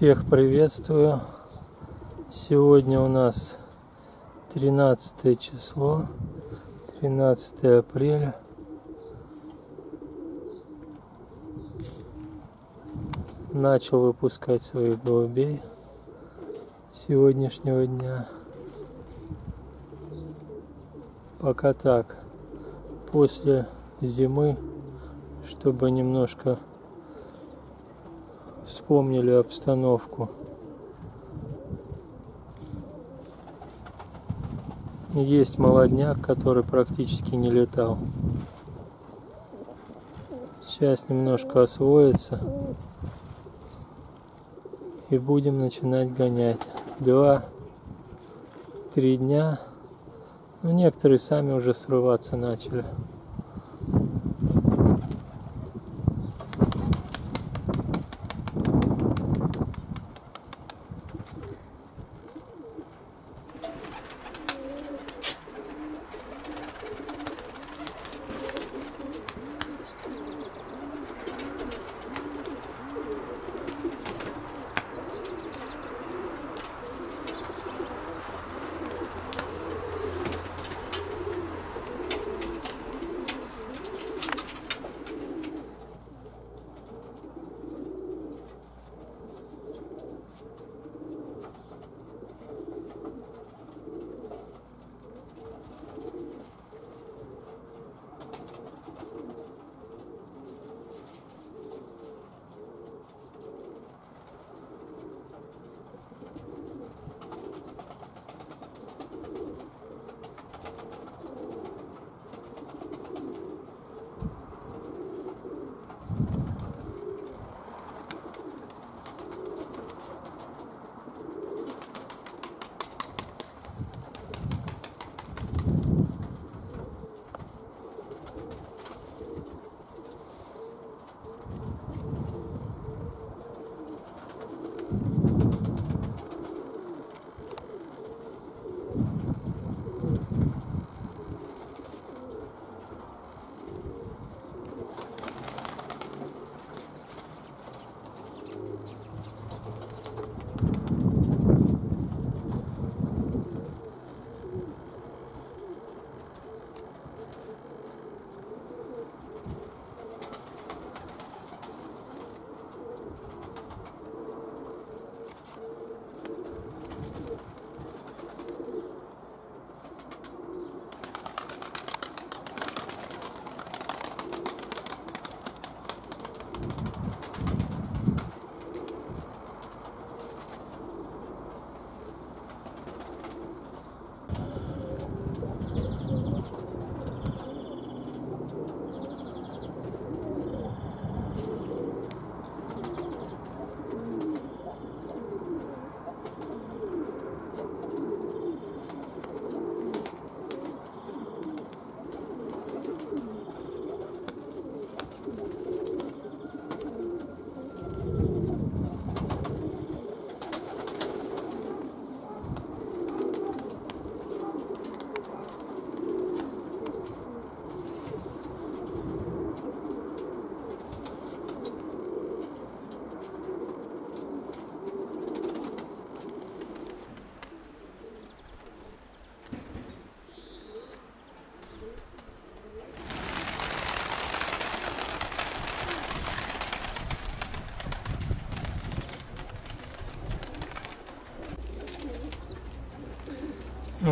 Всех приветствую. Сегодня у нас 13 число, 13 апреля. Начал выпускать своих голубей сегодняшнего дня. Пока так. После зимы, чтобы немножко вспомнили обстановку. Есть молодняк, который практически не летал. Сейчас немножко освоится. И будем начинать гонять. Два-три дня. Ну, некоторые сами уже срываться начали.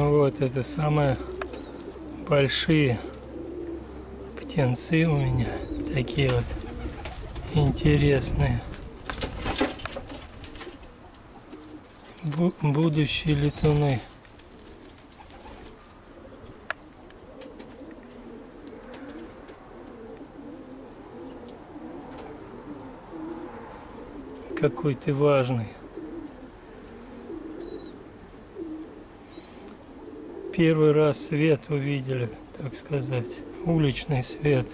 Вот, это самые большие птенцы у меня. Такие вот интересные. Бу будущие летуны. Какой ты важный. Первый раз свет увидели, так сказать, уличный свет.